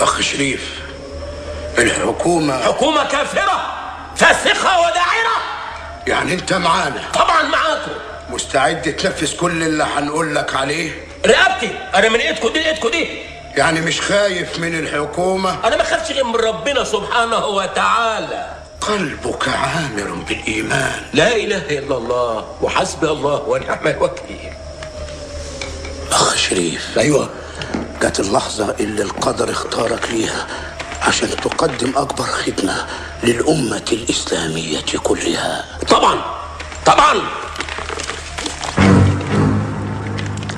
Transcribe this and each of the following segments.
أخ شريف الحكومة حكومة. كافرة فاسقة وداعرة. يعني أنت معانا. طبعا معاكم. مستعد تنفذ كل اللي هنقول لك عليه؟ رقبتي. أنا من إيدكم دي لايدكم دي. يعني مش خايف من الحكومة؟ أنا ما خافش غير من ربنا سبحانه وتعالى. قلبك عامر بالإيمان. لا إله إلا الله وحسبي الله ونعم الوكيل. أخ شريف. أيوه. جت اللحظة اللي القدر اختارك ليها عشان تقدم أكبر خدمة للأمة الإسلامية كلها. طبعا! طبعا!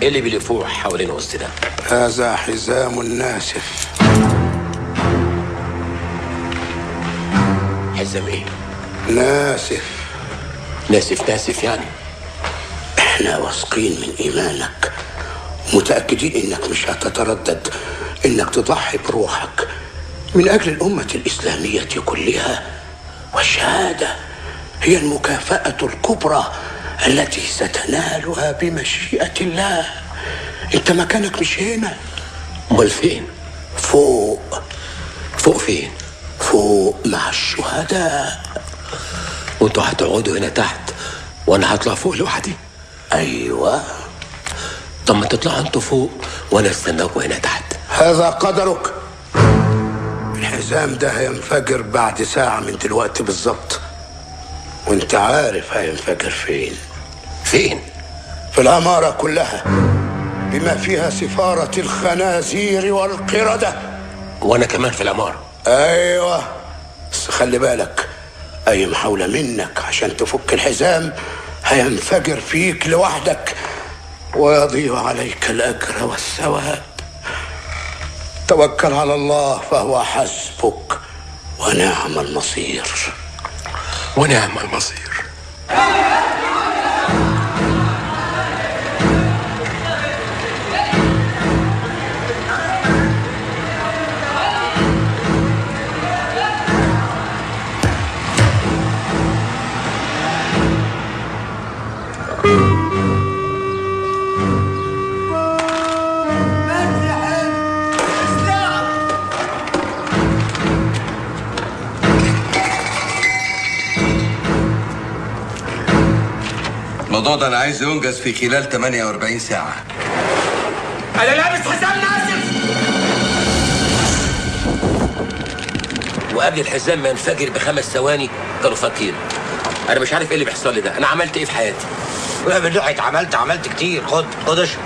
إيه اللي بيلفوه حوالين وسط ده هذا حزام ناسف. حزام إيه؟ ناسف. ناسف ناسف يعني. إحنا واثقين من إيمانك. متأكدين إنك مش هتتردد إنك تضحي بروحك من أجل الأمة الإسلامية كلها. والشهادة هي المكافأة الكبرى التي ستنالها بمشيئة الله. أنت مكانك مش هنا. أمال فين؟ فوق. فوق فين؟ فوق مع الشهداء. وأنتوا هتقعدوا هنا تحت وأنا هطلع فوق لوحدي؟ أيوة. طب ما تطلعوا أنتوا فوق وأنا استناكم هنا تحت. هذا قدرك. الحزام ده هينفجر بعد ساعة من دلوقتي بالظبط. وأنت عارف هينفجر فين. فين؟ في العمارة كلها. بما فيها سفارة الخنازير والقردة. وأنا كمان في العمارة. أيوه. بس خلي بالك أي محاولة منك عشان تفك الحزام هينفجر فيك لوحدك. ويضيع عليك الأجر والثواب. توكل على الله فهو حسبك ونعم المصير. ونعم المصير. الموضوع ده أنا عايز ينجز في خلال 48 ساعة. أنا لابس حزام ناسف وقبل الحزام ما ينفجر بخمس ثواني كانوا فاكين أنا مش عارف إيه اللي بيحصل لي ده. أنا عملت إيه في حياتي؟ من ناحية عملت عملت كتير. خد خد اشرب.